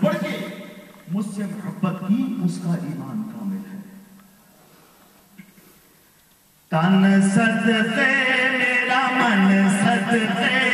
بلکہ مجھ سے محبت کی اس کا ایمان کامل ہے۔ تن صدقے میرا من صدقے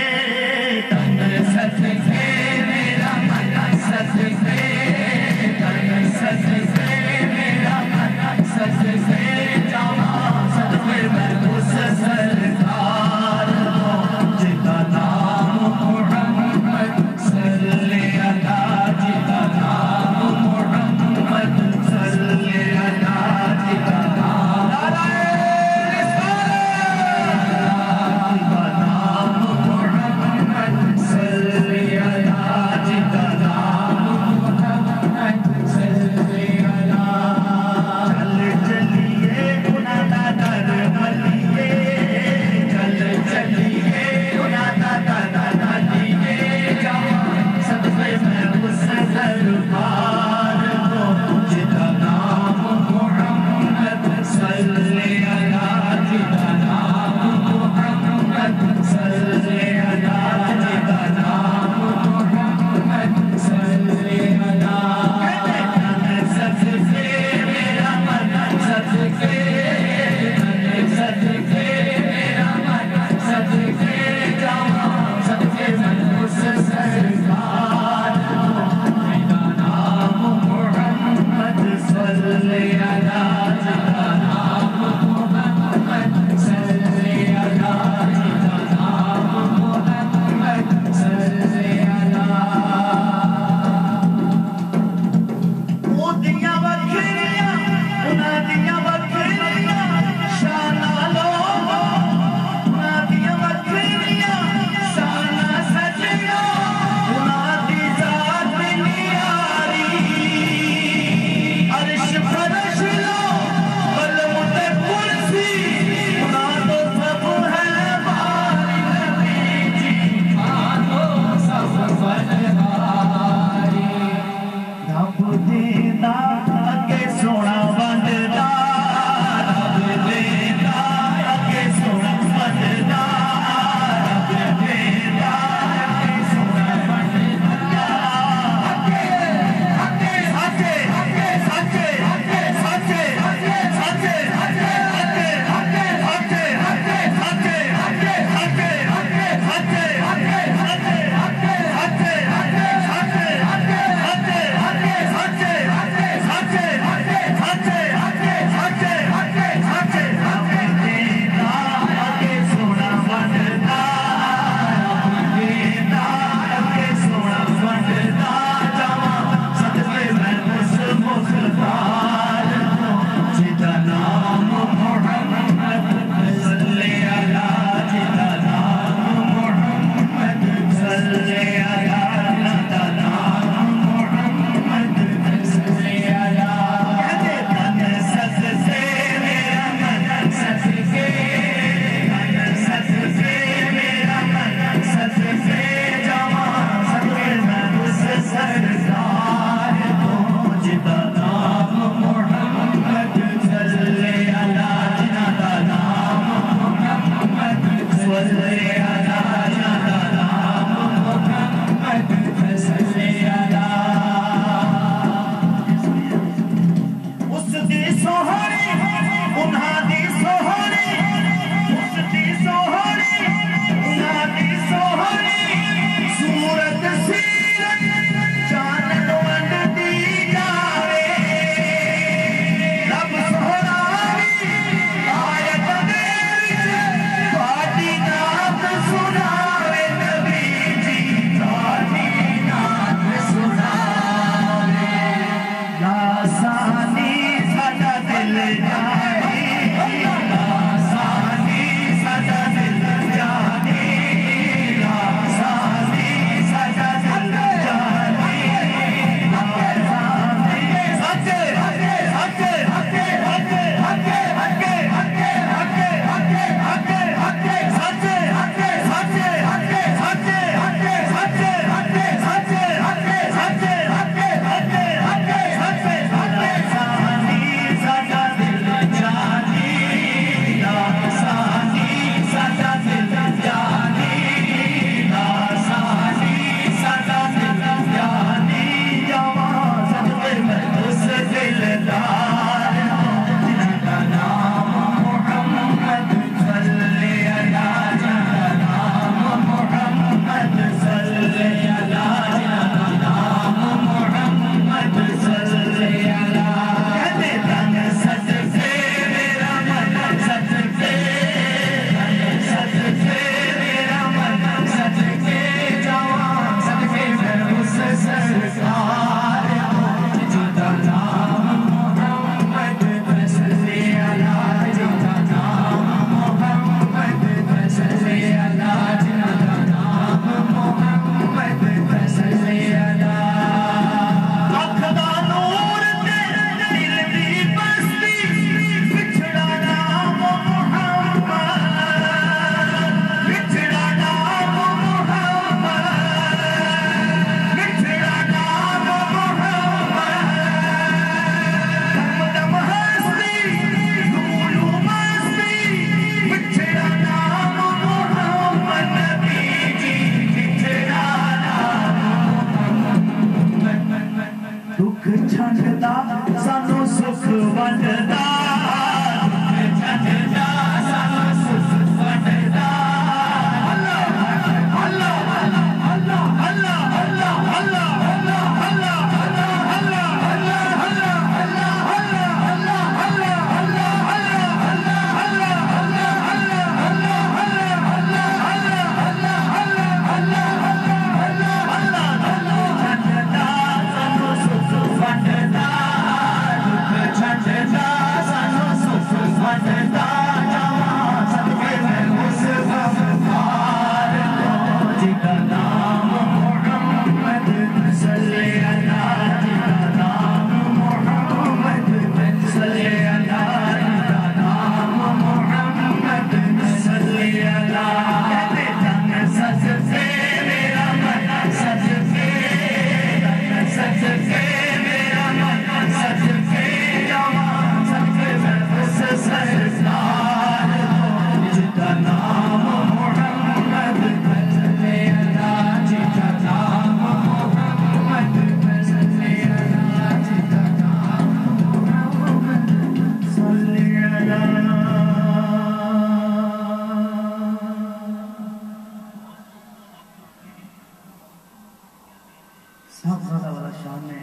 شان نے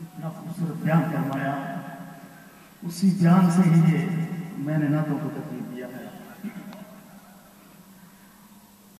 اتنا خوبصورت بیان فرمایا، اسی جان سے ہی یہ میں نے نعتوں کو تکلیف دیا ہے۔